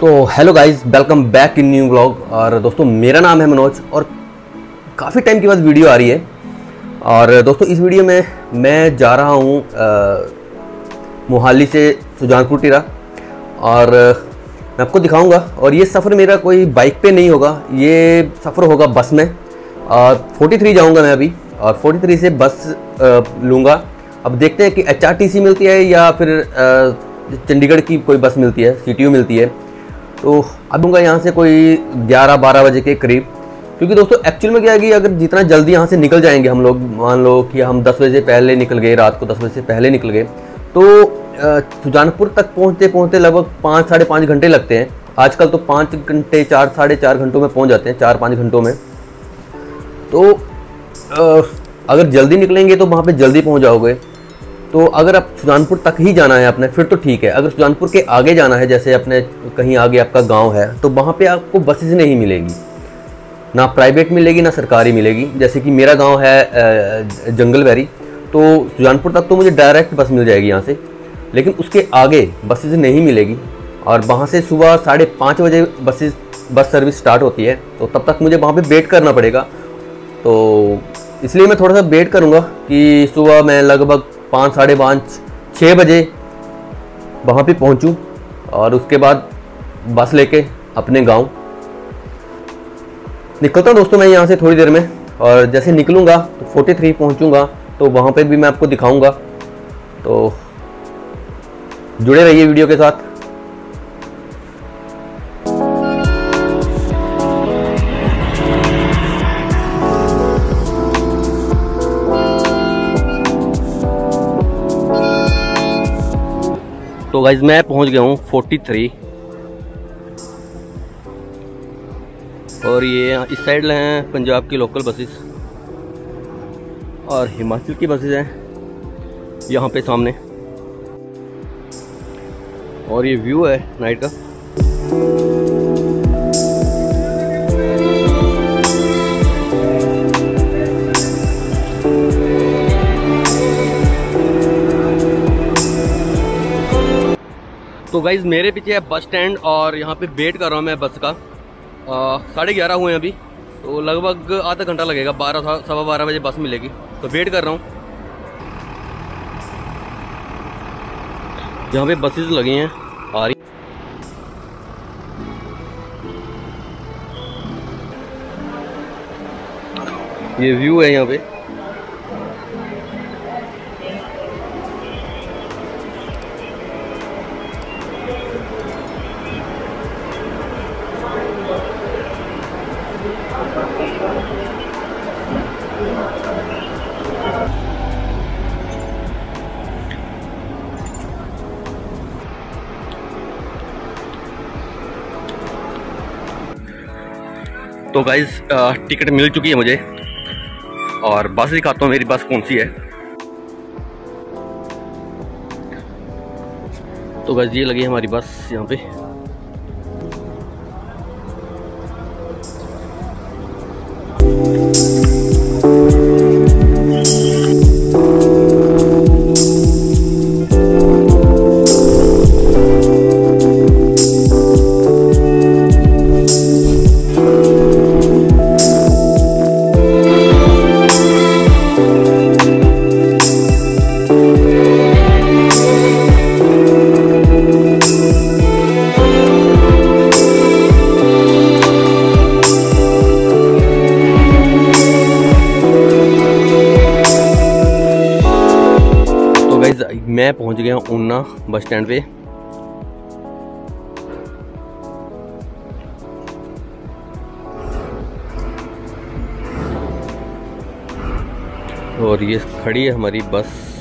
तो hello guys welcome back in new blog और दोस्तों, मेरा नाम है मनोज और काफ़ी टाइम के बाद वीडियो आ रही है। और दोस्तों, इस वीडियो में मैं जा रहा हूँ मोहाली से सुजानपुर टीरा। और मैं आपको दिखाऊँगा, और ये सफ़र मेरा कोई बाइक पे नहीं होगा, ये सफ़र होगा बस में। और 43 जाऊँगा मैं अभी, और 43 से बस लूँगा। अब देखते हैं कि एच मिलती है या फिर चंडीगढ़ की कोई बस मिलती है सी मिलती है। तो अब दूँगा यहाँ से कोई 11-12 बजे के करीब। क्योंकि दोस्तों एक्चुअल में क्या है कि अगर जितना जल्दी यहाँ से निकल जाएँगे हम लोग, मान लो कि हम 10 बजे पहले निकल गए, रात को 10 बजे से पहले निकल गए तो सुजानपुर तक पहुँचते पहुँचते लगभग पाँच, साढ़े पाँच घंटे लगते हैं। आजकल तो पाँच घंटे, चार, साढ़े चार घंटों में पहुँच जाते हैं, चार, पाँच घंटों में। तो अगर जल्दी निकलेंगे तो वहाँ पर जल्दी पहुँच जाओगे। तो अगर आप सुजानपुर तक ही जाना है अपने फिर तो ठीक है। अगर सुजानपुर के आगे जाना है, जैसे अपने कहीं आगे आपका गाँव है तो वहाँ पे आपको बसेज नहीं मिलेगी। ना प्राइवेट मिलेगी, ना सरकारी मिलेगी। जैसे कि मेरा गाँव है जंगल वैरी तो सुजानपुर तक तो मुझे डायरेक्ट बस मिल जाएगी यहाँ से। लेकिन उसके आगे बसेज नहीं मिलेगी, और वहाँ से सुबह साढ़े पाँच बजे बसेज बस सर्विस स्टार्ट होती है तो तब तक मुझे वहाँ पर वेट करना पड़ेगा। तो इसलिए मैं थोड़ा सा वेट करूँगा कि सुबह मैं लगभग पाँच, साढ़े पाँच, छः बजे वहाँ पे पहुँचूँ और उसके बाद बस लेके अपने गाँव। निकलता हूँ दोस्तों मैं यहाँ से थोड़ी देर में और जैसे निकलूँगा तो फोर्टी थ्री पहुँचूँगा तो वहाँ पर भी मैं आपको दिखाऊँगा। तो जुड़े रहिए वीडियो के साथ। तो गाइज़ मैं पहुँच गया हूँ 43 और ये इस साइड हैं पंजाब की लोकल बसेस और हिमाचल की बसेस हैं, यहाँ पे सामने। और ये व्यू है नाइट का। तो गाइज़ मेरे पीछे है बस स्टैंड और यहाँ पे वेट कर रहा हूँ मैं बस का। साढ़े ग्यारह हुए हैं अभी। तो लगभग आधा घंटा लगेगा, बारह सवा बारह बजे बस मिलेगी। तो वेट कर रहा हूँ। यहाँ पे बसेस लगी हैं। आ रही ये व्यू है यहाँ पे। तो गाइज़ टिकट मिल चुकी है मुझे। और बस दिखाता हूँ मेरी बस कौन सी है। तो गाइज़ ये लगी हमारी बस यहाँ पे। ऊना बस स्टैंड पे। और ये खड़ी है हमारी बस।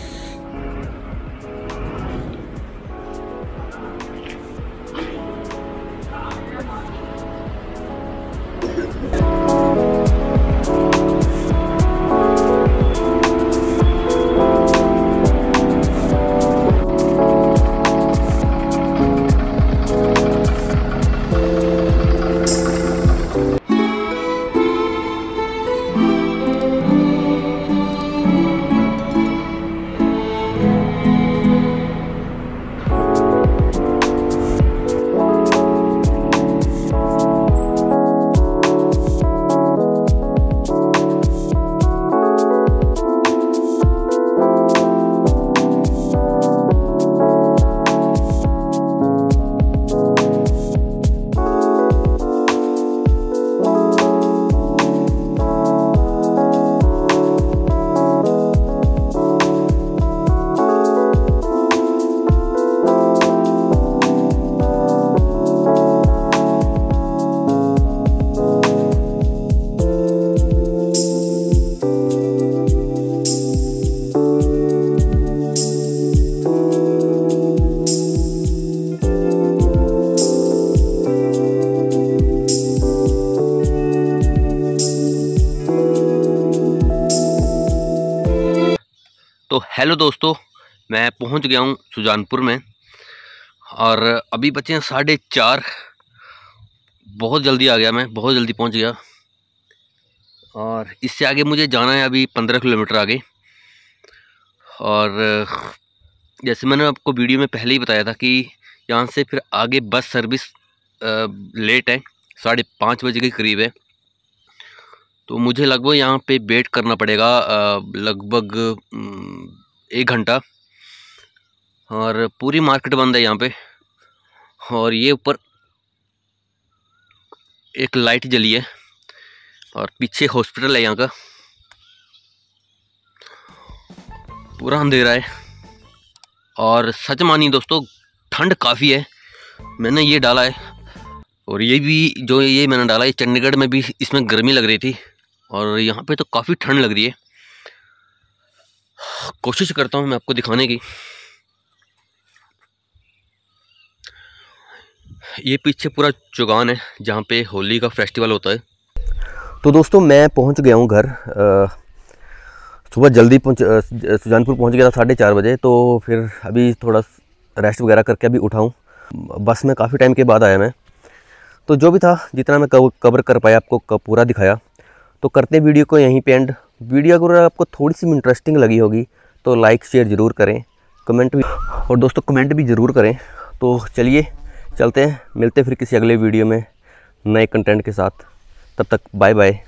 हेलो दोस्तों, मैं पहुँच गया हूँ सुजानपुर में। और अभी बचे हैं साढ़े चार। बहुत जल्दी आ गया मैं, बहुत जल्दी पहुँच गया। और इससे आगे मुझे जाना है अभी पंद्रह किलोमीटर आगे। और जैसे मैंने आपको वीडियो में पहले ही बताया था कि यहाँ से फिर आगे बस सर्विस लेट है, साढ़े पाँच बजे के करीब है। तो मुझे लगभग यहाँ पे वेट करना पड़ेगा लगभग एक घंटा। और पूरी मार्केट बंद है यहाँ पे। और ये ऊपर एक लाइट जली है। और पीछे हॉस्पिटल है यहाँ का। पूरा अंधेरा है। और सच मानिए दोस्तों, ठंड काफ़ी है। मैंने ये डाला है। और ये भी, जो ये मैंने डाला है चंडीगढ़ में भी इसमें गर्मी लग रही थी। और यहाँ पे तो काफ़ी ठंड लग रही है। कोशिश करता हूँ मैं आपको दिखाने की। ये पीछे पूरा चुगान है, जहाँ पे होली का फेस्टिवल होता है। तो दोस्तों, मैं पहुँच गया हूँ घर। सुबह जल्दी पहुँच सुजानपुर पहुँच गया था साढ़े चार बजे तो फिर अभी थोड़ा रेस्ट वगैरह करके अभी उठाऊँ बस में काफ़ी टाइम के बाद आया मैं। तो जो भी था, जितना मैं कवर कर पाया, आपको पूरा दिखाया। तो करते वीडियो को यहीं पे एंड वीडियो अगर आपको थोड़ी सी इंटरेस्टिंग लगी होगी तो लाइक शेयर ज़रूर करें कमेंट भी और दोस्तों कमेंट भी ज़रूर करें। तो चलिए, चलते हैं, मिलते हैं फिर किसी अगले वीडियो में नए कंटेंट के साथ। तब तक बाय बाय